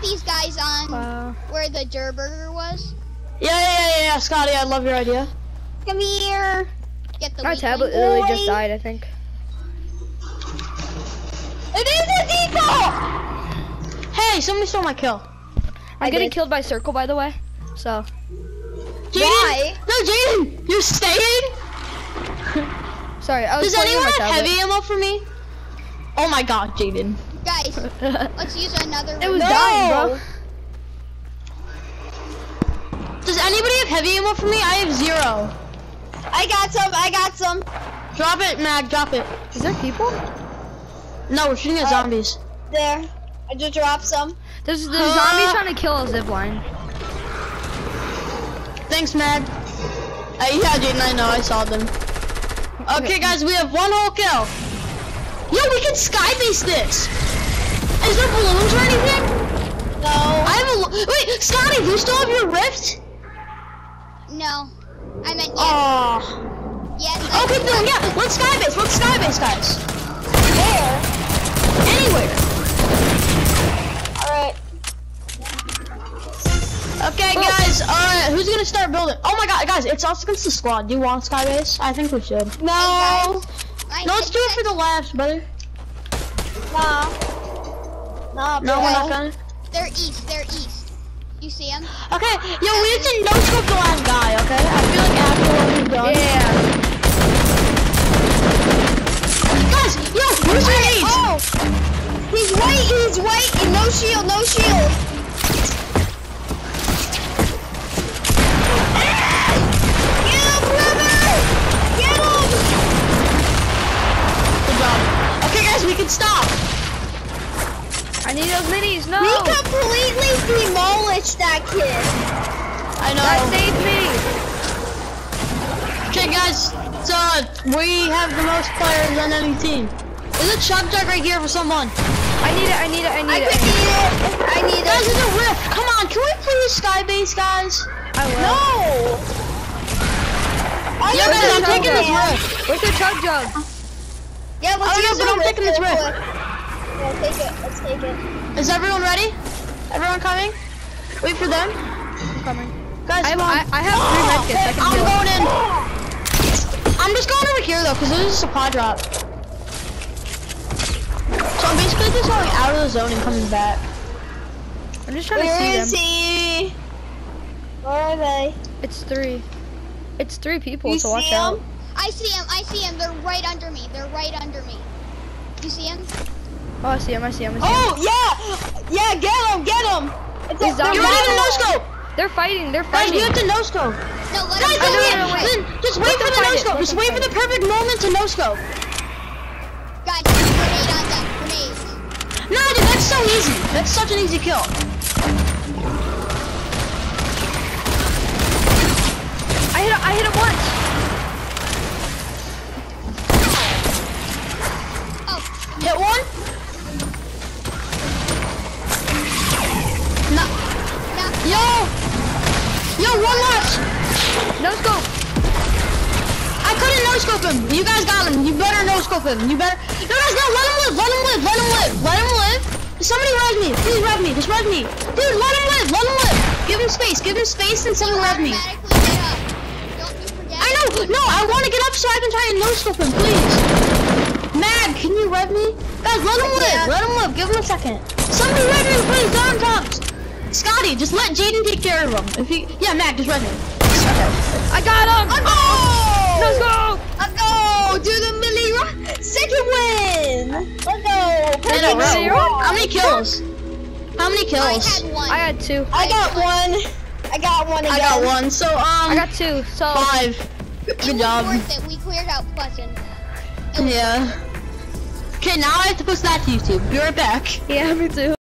drop these guys on Uh, where the Durrr Burger was. Yeah, yeah, yeah, yeah, Scotty, I love your idea. Come here. Get the my tablet link. literally Boy. just died, I think. It is a default. Hey, somebody stole my kill. I'm I getting did. killed by Circle, by the way. So, Jaiden! Why? No, Jaiden! You're staying? sorry, I was Does playing anyone have heavy ammo for me? Oh my god, Jaiden. Guys, let's use another. It was room. dying, bro. Does anybody have heavy ammo for me? I have zero. I got some. I got some. Drop it, Mag, drop it. Is there people? No, we're shooting at Uh, zombies. There. I just dropped some. There's there's Huh? zombies trying to kill a zipline. Thanks, Mag. Uh, yeah, Jaiden, I know, I saw them. Okay, guys, we have one whole kill. Yo, we can skybase this. Is there balloons or anything? No. I have a. Wait, Scotty, do you still have your rift? No. I meant yes. Oh. yes. I Okay, then yeah, let's skybase. Let's skybase, guys. Where? Anywhere. All right. Okay, oh. guys. Alright, who's gonna start building? Oh my god, guys, it's us against the squad. Do you want skybase? I think we should. No. No, let's do it for the laughs, brother. Nah. No, bro. we're not gonna. They're east. They're east. You see them? Okay, yo, we need to no scope the last guy, okay? I feel like after what we've done. Yeah. Guys, yo, where's your nades? Oh. He's white. He's white and no shield. No shield. Get him! Get him! Good job. Okay, guys, we can stop. I need those minis. No. We completely demolished that kid. I know. That saved me. Okay, guys, so uh, we have the most players on any team. There's a chug jug right here for someone. I need it. I need it. I I need could it. I need it. I need Guys, it. Guys, there's a rift. Come on, can we please skybase, guys? I will. No. I Yeah, guys, I'm taking this rift. Where's the chug jug? Yeah, let's oh, I don't but I'm taking this rift. Quick. Yeah, take it. Let's take it. Is everyone ready? Everyone coming? Wait for them. I'm coming. Guys, I have, come on. I, I have three medkits. I can I'm do it. going in. I'm just going over here though, because there's a supply drop. So I'm basically just going out of the zone and coming back. I'm just trying to see is them. he? Where are they? It's three. It's three people, You so watch see out. him? I see him. I see him. They're right under me. They're right under me. You see him? Oh, I see him. I see him. I see oh, him. Oh yeah, yeah. Get him, get him. It's He's a- down You there. ready to no scope? They're fighting. They're Guys, you have to no scope. No, let Guys, him no, no, wait, no, wait. Then Just wait Let for the no-scope. Just wait for the perfect moment to no scope. Guys, grenade on them. Grenades. No, dude, that's so easy. That's such an easy kill. I hit. I hit him once. Yo, one left. No scope. I couldn't no scope him. You guys got him. You better no scope him. You better. No, guys, no. Let him live. Let him live. Let him live. Let him live. Somebody rev me. Please rev me. Just rev me. Dude, let him live. Let him live. Give him space. Give him space and someone rev me. Automatically get up. Don't you forget. I know. No, I want to get up so I can try and no scope him, please. Mag, can you rev me? Guys, let him live. Let him live. Give him a second. Somebody rev me, please. Down tops. Scotty, just let Jaiden take care of him. If he, yeah, Mag, just rev me. Okay. I got him. Oh! No scope. Let's go! Do the milli run! Second win! Let's go! In a row. How many kills? How many kills? I had one. I had two. I got one. I got one again. I got one. So um, I got two. So five. it Good was job. worth it. We cleared out Pleasant. Yeah. Okay, now I have to post that to YouTube. Be right back. yeah, me too.